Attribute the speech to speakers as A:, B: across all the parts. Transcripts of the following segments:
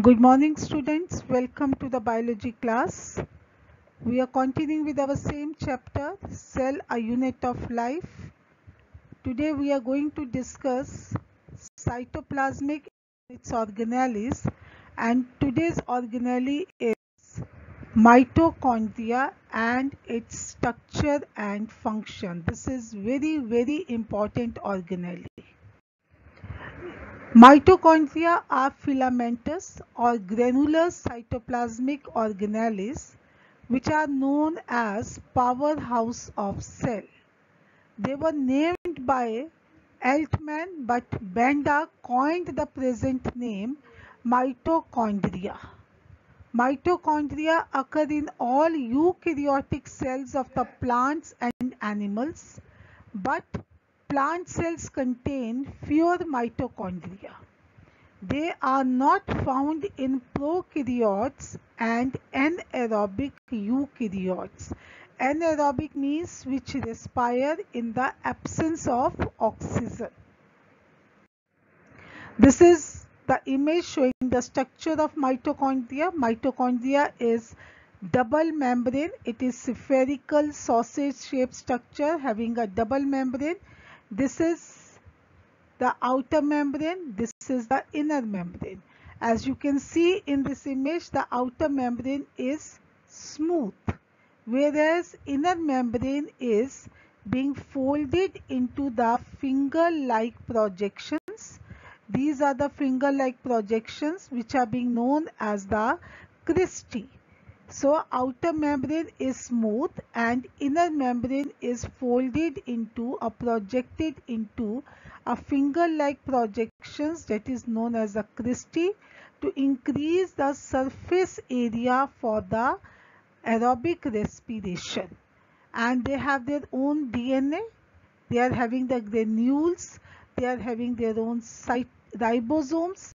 A: Good morning students, welcome to the biology class. We are continuing with our same chapter, cell a unit of life. Today we are going to discuss cytoplasmic its organelles and today's organelle is mitochondria and its structure and function. This is very very important organelle. Mitochondria are filamentous or granular cytoplasmic organelles which are known as powerhouse of cell. They were named by Altmann but Benda coined the present name mitochondria. Mitochondria occur in all eukaryotic cells of the plants and animals but plant cells contain fewer mitochondria. They are not found in prokaryotes and anaerobic eukaryotes. Anaerobic means which respire in the absence of oxygen. This is the image showing the structure of mitochondria. Mitochondria is double membrane. It is spherical sausage shaped structure having a double membrane this is the outer membrane, this is the inner membrane. As you can see in this image, the outer membrane is smooth, whereas inner membrane is being folded into the finger-like projections. These are the finger-like projections which are being known as the cristae. So outer membrane is smooth and inner membrane is folded into or projected into a finger-like projections that is known as a cristae to increase the surface area for the aerobic respiration. And they have their own DNA. They are having the granules. They are having their own ribosomes.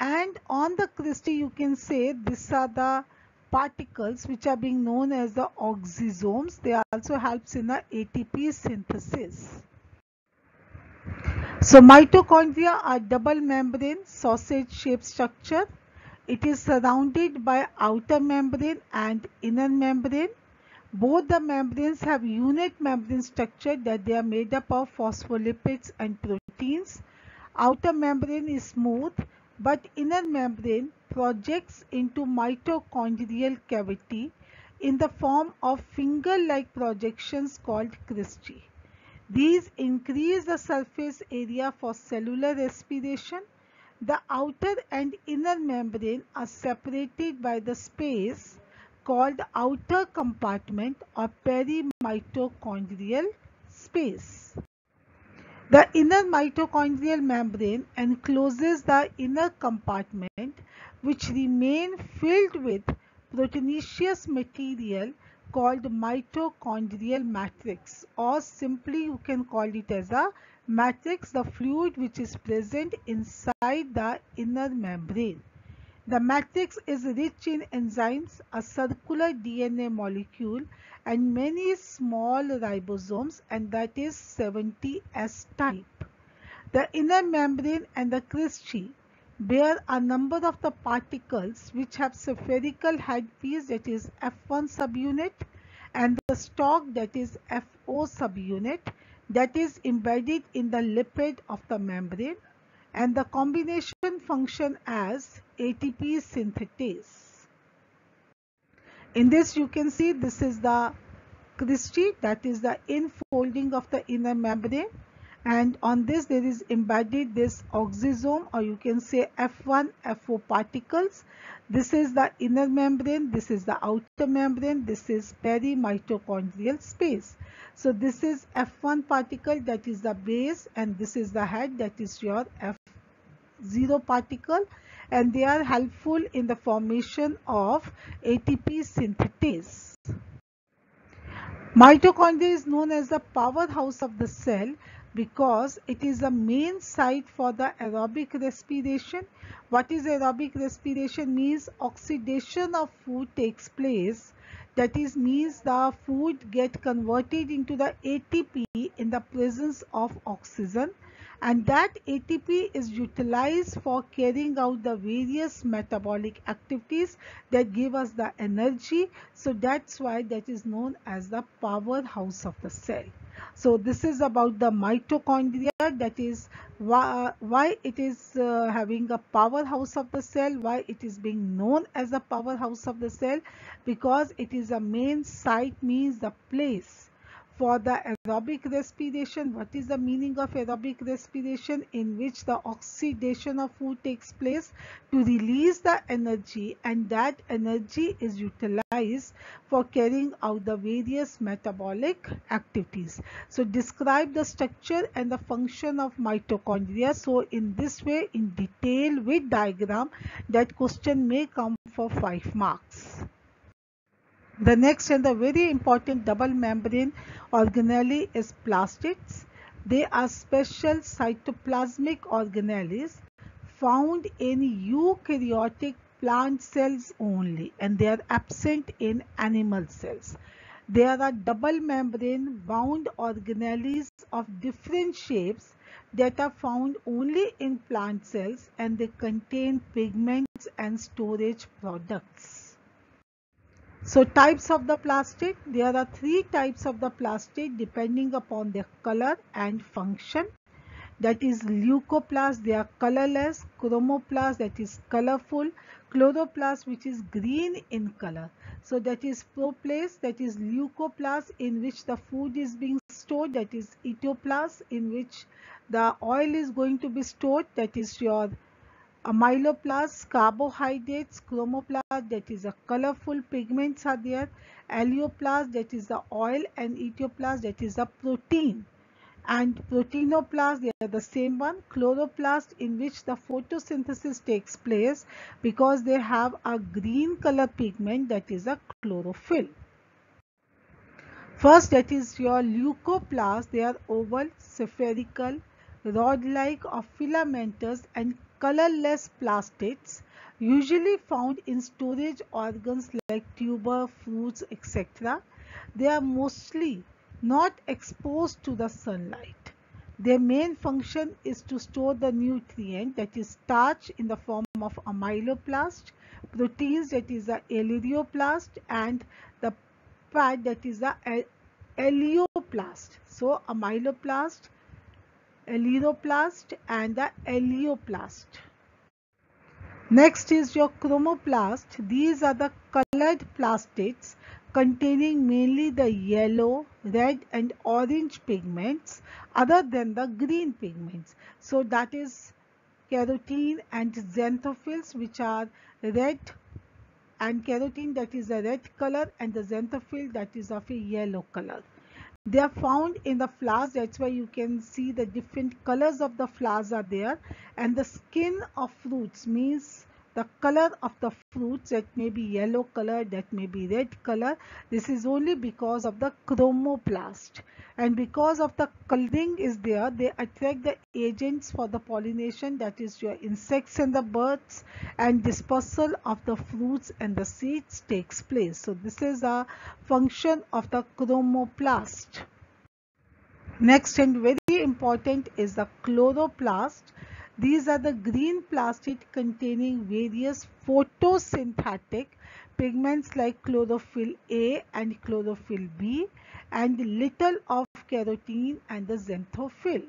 A: And on the cristae you can say these are the particles which are being known as the oxysomes. They also helps in the ATP synthesis. So mitochondria are double membrane sausage shaped structure. It is surrounded by outer membrane and inner membrane. Both the membranes have unit membrane structure that they are made up of phospholipids and proteins. Outer membrane is smooth but inner membrane projects into mitochondrial cavity in the form of finger-like projections called cristae. These increase the surface area for cellular respiration. The outer and inner membrane are separated by the space called outer compartment or perimitochondrial space. The inner mitochondrial membrane encloses the inner compartment which remain filled with proteinaceous material called mitochondrial matrix or simply you can call it as a matrix the fluid which is present inside the inner membrane. The matrix is rich in enzymes, a circular DNA molecule and many small ribosomes and that is 70S type. The inner membrane and the cristae bear a number of the particles which have spherical headpiece that is F1 subunit and the stalk that is FO subunit that is embedded in the lipid of the membrane and the combination function as ATP synthetase. In this you can see this is the cristae that is the infolding of the inner membrane. And on this there is embedded this oxysome or you can say F1 FO particles. This is the inner membrane this is the outer membrane this is perimitochondrial space. So this is F1 particle that is the base and this is the head that is your F0 particle and they are helpful in the formation of ATP synthetase. Mitochondria is known as the powerhouse of the cell because it is the main site for the aerobic respiration. What is aerobic respiration means oxidation of food takes place that is means the food get converted into the ATP in the presence of oxygen and that ATP is utilized for carrying out the various metabolic activities that give us the energy. So that's why that is known as the powerhouse of the cell. So this is about the mitochondria that is why, why it is uh, having a powerhouse of the cell, why it is being known as the powerhouse of the cell because it is a main site means the place for the aerobic respiration. What is the meaning of aerobic respiration? In which the oxidation of food takes place to release the energy and that energy is utilized for carrying out the various metabolic activities. So describe the structure and the function of mitochondria. So in this way in detail with diagram that question may come for 5 marks the next and the very important double membrane organelle is plastids. They are special cytoplasmic organelles found in eukaryotic plant cells only and they are absent in animal cells. There are double membrane bound organelles of different shapes that are found only in plant cells and they contain pigments and storage products. So types of the plastid, there are three types of the plastid depending upon their color and function. That is leucoplast, they are colorless, chromoplast that is colorful, chloroplast which is green in color. So that is proplast, that is leucoplast in which the food is being stored, that is etoplast in which the oil is going to be stored, that is your amyloplast, carbohydrates, chromoplast that is a colorful pigments are there, alloplast that is the oil and etoplast that is the protein. And proteinoplast they are the same one. Chloroplast in which the photosynthesis takes place because they have a green color pigment that is a chlorophyll. First that is your leucoplast they are oval spherical rod-like or filamentous and colorless plastids usually found in storage organs like tuber, fruits, etc. They are mostly not exposed to the sunlight. Their main function is to store the nutrient that is starch in the form of amyloplast, proteins that is the elaioplast and the fat that is the elaioplast. So amyloplast erythroplast and the alloplast. Next is your chromoplast. These are the colored plastids containing mainly the yellow, red and orange pigments other than the green pigments. So that is carotene and xanthophylls which are red and carotene that is a red color and the xanthophyll that is of a yellow color. They are found in the flowers. That's why you can see the different colors of the flowers are there. And the skin of fruits means the color of the fruits that may be yellow color, that may be red color. This is only because of the chromoplast. And because of the coloring is there, they attract the agents for the pollination that is your insects and the birds and dispersal of the fruits and the seeds takes place. So this is a function of the chromoplast. Next and very important is the chloroplast these are the green plastid containing various photosynthetic pigments like chlorophyll A and chlorophyll B and little of carotene and the xanthophyll.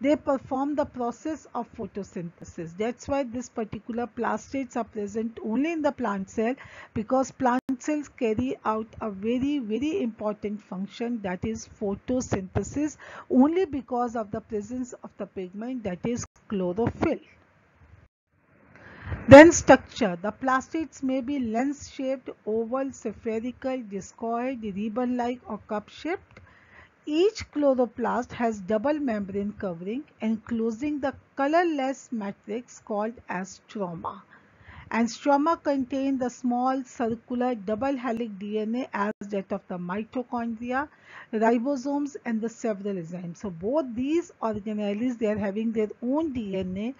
A: They perform the process of photosynthesis. That's why this particular plastids are present only in the plant cell because plant cells carry out a very very important function that is photosynthesis only because of the presence of the pigment that is chlorophyll. Then structure. The plastids may be lens-shaped, oval, spherical, discoid, ribbon-like or cup-shaped. Each chloroplast has double membrane covering enclosing the colorless matrix called as stroma and stroma contain the small circular double helix DNA as that of the mitochondria, ribosomes and the several enzymes. So both these organelles they are having their own DNA,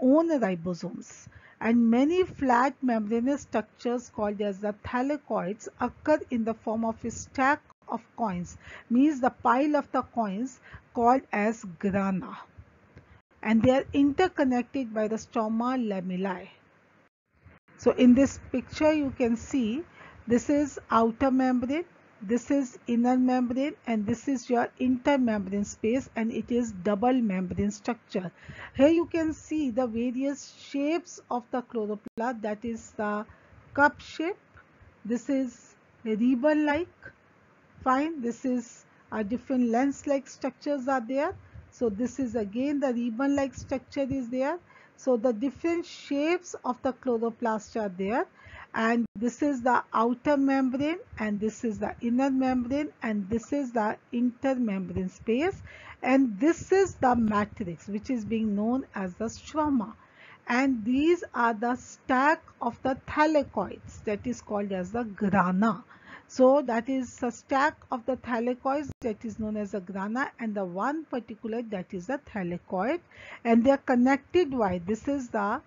A: own ribosomes and many flat membranous structures called as the thylakoids occur in the form of a stack of coins means the pile of the coins called as grana and they are interconnected by the stroma lamellae. So in this picture you can see this is outer membrane, this is inner membrane and this is your intermembrane space and it is double membrane structure. Here you can see the various shapes of the chloroplast that is the cup shape, this is ribbon like, fine, this is a different lens like structures are there. So this is again the ribbon like structure is there so the different shapes of the chloroplast are there and this is the outer membrane and this is the inner membrane and this is the intermembrane space and this is the matrix which is being known as the stroma and these are the stack of the thylakoids that is called as the grana. So that is a stack of the thylakoids that is known as the grana and the one particular that is the thylakoid and they are connected Why? this is the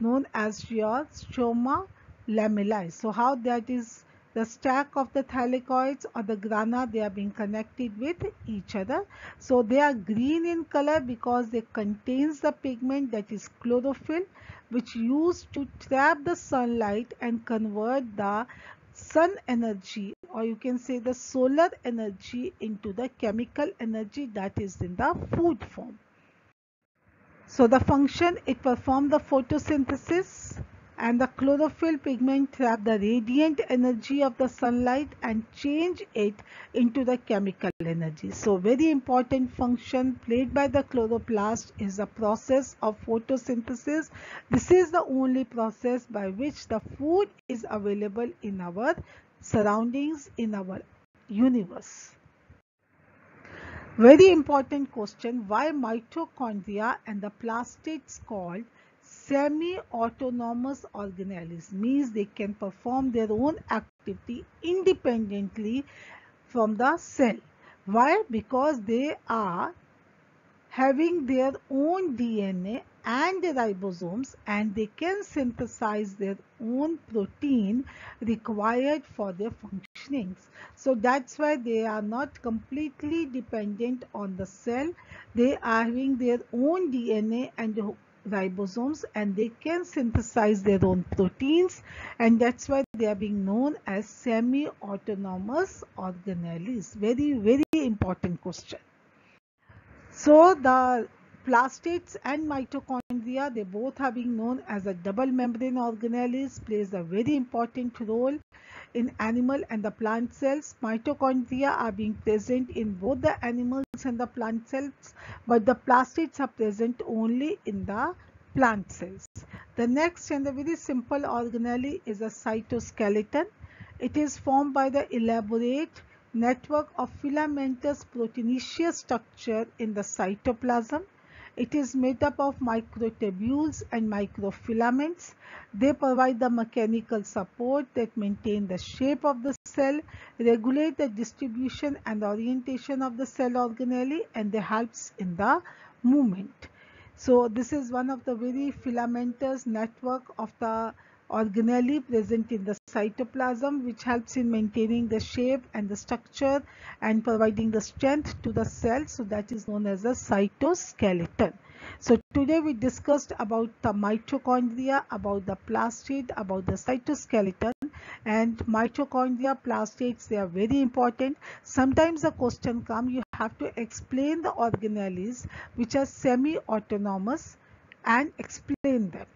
A: known as your stroma lamellae. So how that is the stack of the thylakoids or the grana they are being connected with each other. So they are green in color because they contains the pigment that is chlorophyll which used to trap the sunlight and convert the sun energy or you can say the solar energy into the chemical energy that is in the food form. So the function it performs the photosynthesis and the chlorophyll pigment trap the radiant energy of the sunlight and change it into the chemical energy. So very important function played by the chloroplast is the process of photosynthesis. This is the only process by which the food is available in our surroundings in our universe. Very important question why mitochondria and the plastids called semi-autonomous organelles means they can perform their own activity independently from the cell. Why? Because they are having their own DNA and ribosomes and they can synthesize their own protein required for their functionings. So that's why they are not completely dependent on the cell. They are having their own DNA and ribosomes and they can synthesize their own proteins and that's why they are being known as semi-autonomous organelles. Very, very important question. So the plastids and mitochondria, they both are being known as a double membrane organelles, plays a very important role in animal and the plant cells. Mitochondria are being present in both the animals and the plant cells, but the plastids are present only in the plant cells. The next and the very simple organelle is a cytoskeleton. It is formed by the elaborate network of filamentous proteinaceous structure in the cytoplasm. It is made up of microtubules and microfilaments. They provide the mechanical support that maintain the shape of the cell, regulate the distribution and orientation of the cell organelle and they helps in the movement. So this is one of the very filamentous network of the organelle present in the cytoplasm which helps in maintaining the shape and the structure and providing the strength to the cell so that is known as the cytoskeleton. So today we discussed about the mitochondria, about the plastid, about the cytoskeleton and mitochondria, plastids they are very important. Sometimes the question comes you have to explain the organelles which are semi-autonomous and explain them.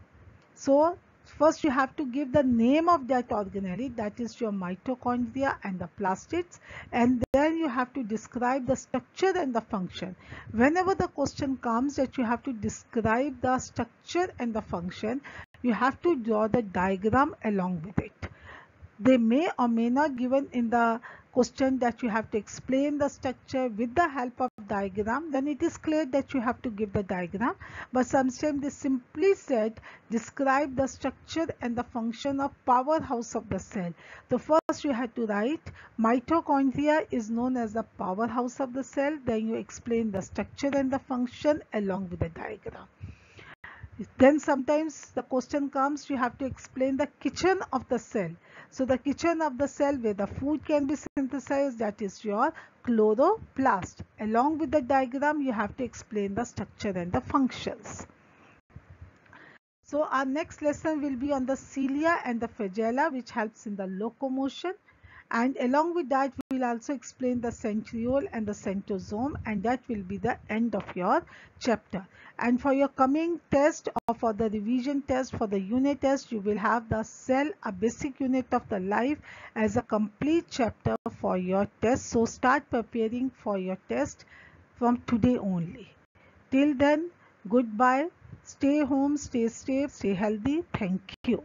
A: So First, you have to give the name of that organelle, that is your mitochondria and the plastids, and then you have to describe the structure and the function. Whenever the question comes that you have to describe the structure and the function, you have to draw the diagram along with it. They may or may not given in the question that you have to explain the structure with the help of diagram then it is clear that you have to give the diagram. But sometimes they simply said describe the structure and the function of powerhouse of the cell. So first you had to write mitochondria is known as the powerhouse of the cell. Then you explain the structure and the function along with the diagram then sometimes the question comes you have to explain the kitchen of the cell. So the kitchen of the cell where the food can be synthesized that is your chloroplast. Along with the diagram you have to explain the structure and the functions. So our next lesson will be on the cilia and the flagella which helps in the locomotion and along with that we will also explain the centriole and the centrosome and that will be the end of your chapter. And for your coming test or for the revision test for the unit test you will have the cell a basic unit of the life as a complete chapter for your test. So start preparing for your test from today only. Till then goodbye. Stay home stay safe stay healthy. Thank you